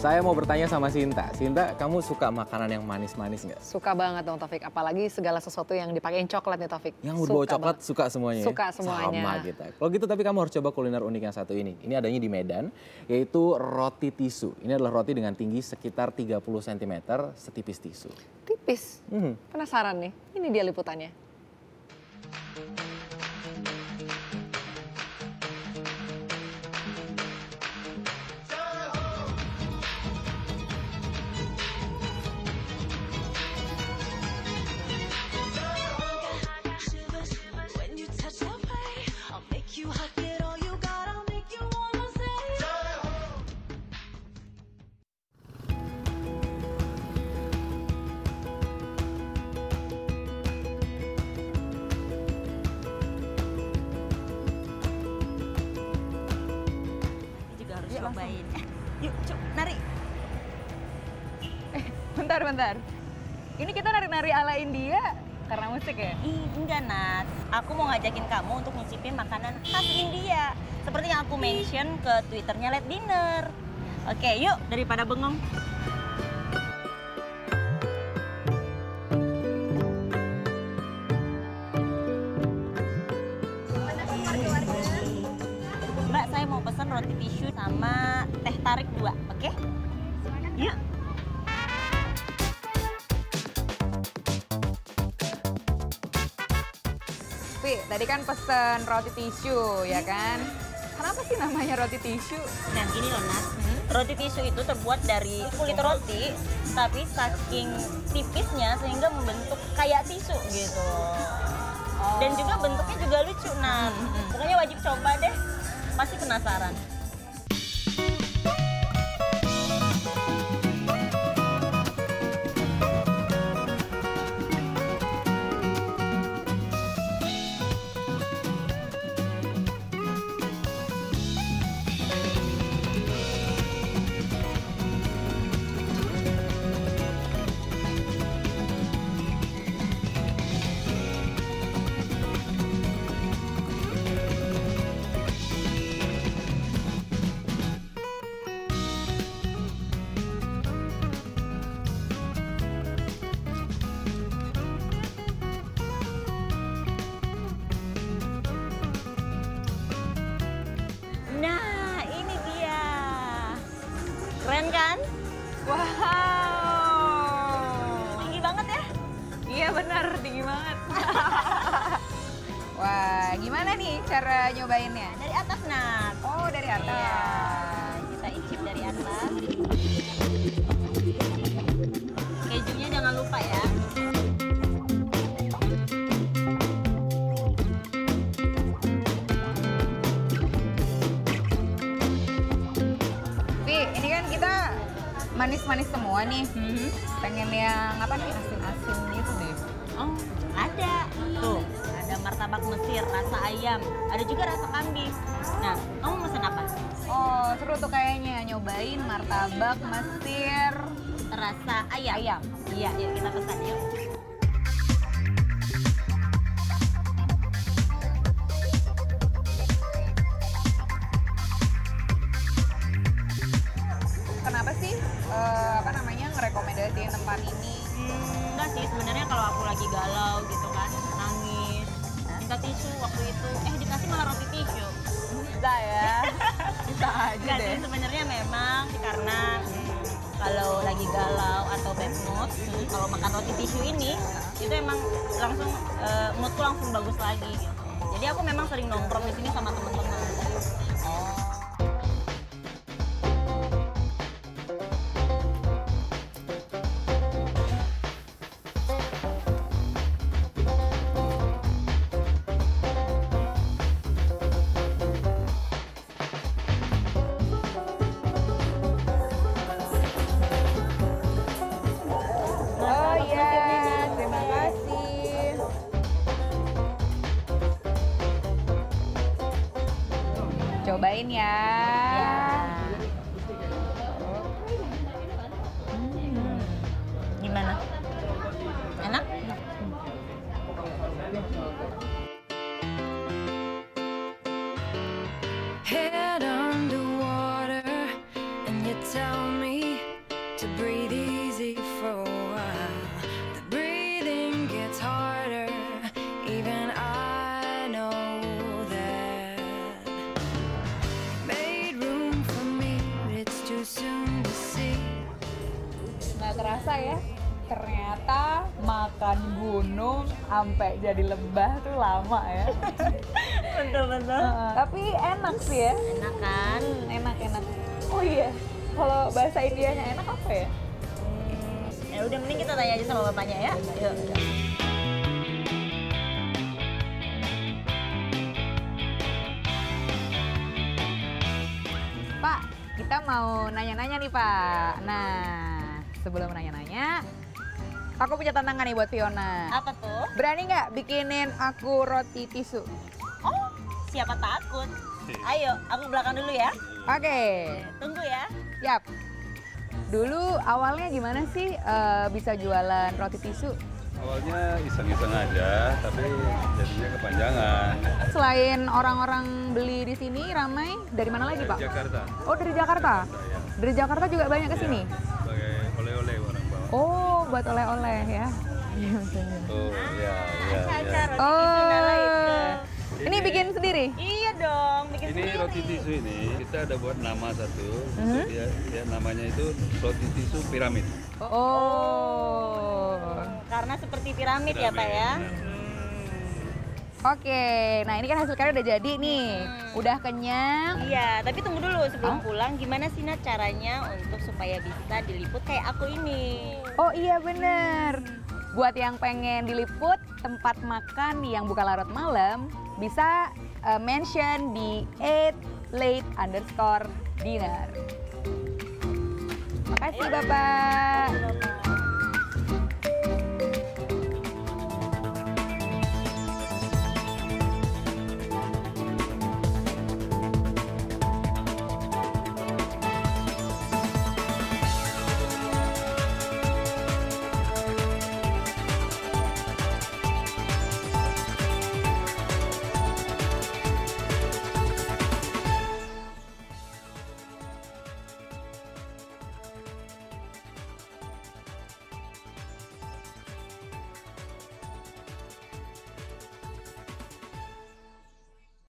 Saya mau bertanya sama Sinta. Sinta, kamu suka makanan yang manis-manis nggak? Suka banget dong Taufik, apalagi segala sesuatu yang dipakein coklat nih Taufik. Yang berbau coklat banget. suka semuanya? ya? Suka semuanya. Sama kita. Kalau gitu tapi kamu harus coba kuliner unik yang satu ini. Ini adanya di Medan, yaitu roti tisu. Ini adalah roti dengan tinggi sekitar 30 cm, setipis tisu. Tipis. Hmm. Penasaran nih, ini dia liputannya. Cobain. Eh, yuk, cuk, nari. Bentar, bentar. Ini kita nari-nari ala India karena musik ya? Ih, enggak, Nat. Aku mau ngajakin kamu untuk nyicipin makanan khas India. Seperti yang aku mention ke Twitternya Let Dinner. Oke, yuk, daripada bengong. Mau pesan roti tisu sama teh tarik dua, oke? Yuk. Pi, tadi kan pesen roti tisu ya kan? Kenapa sih namanya roti tisu? Nah gini loh Nat, roti tisu itu terbuat dari kulit roti, tapi saking tipisnya sehingga membentuk kayak tisu gitu. Dan juga bentuknya juga lucu Nat. Pokoknya wajib coba deh, pasti penasaran. Keren kan? Wow. Tinggi banget ya? Iya benar, tinggi banget. Wah, gimana nih cara nyobainnya? Dari atas Nat. Oh, dari atas. Iya, manis-manis semua nih. Pengen yang apa nih asin-asin gitu deh. Oh, ada. Tuh, ada martabak Mesir, rasa ayam. Ada juga rasa kambing. Nah, kamu pesen apa? Oh, seru tuh kayaknya nyobain martabak Mesir. Rasa ayam. Ayam. Iya, yuk kita pesan yuk. Ngerekomendasiin tempat ini? Hmm, enggak sih, sebenarnya kalau aku lagi galau gitu kan, nangis, minta tisu waktu itu, eh dikasih malah roti tisu. Bisa ya. Bisa aja Enggak deh. sebenarnya memang karena kalau lagi galau atau bad mood, hmm, kalau makan roti tisu ini, itu emang langsung eh, moodku langsung bagus lagi. Gitu. Jadi aku memang sering nongkrong di sini sama teman-teman. Cobain ya. Gunung sampai jadi lembah tuh lama ya. betul betul Heeh, Tapi enak sih ya. enak kan Hmm, enak enak. Oh iya, kalau bahasa Indianya enak apa ya? ya udah mending kita tanya aja sama bapaknya ya yuk Pak, kita mau nanya-nanya nih Pak. Nah, sebelum nanya-nanya, aku punya tantangan nih buat Fiona. apa tuh Berani nggak bikinin aku roti tisu? oh siapa takut ayo aku belakang dulu ya Oke, tunggu ya yap. Dulu awalnya gimana sih eh, bisa jualan roti tisu? Awalnya iseng-iseng aja, tapi jadinya kepanjangan. Selain orang-orang beli di sini ramai, dari mana lagi Dari Pak? Jakarta. Oh dari Jakarta? Dari Jakarta juga banyak ke sini? Oleh-oleh orang bawa. Oh buat oleh-oleh ya? Iya betul. Oh, ya, ya, ya. Oh, ini bikin sendiri? iya dong bikin Ini sendiri roti tisu ini kita ada buat nama satu. Mhm. Dia, dia namanya itu roti tisu piramid. Oh. karena seperti piramid, ya pak ya Oke, nah ini kan hasil karya udah jadi nih. Udah kenyang. Iya, tapi tunggu dulu sebelum Hah? pulang gimana sih Nat caranya untuk supaya bisa diliput kayak aku ini? Oh iya bener. Buat yang pengen diliput tempat makan yang buka larut malam, bisa uh, mention di 8 late underscore dinner. Makasih Bapak. Bapak.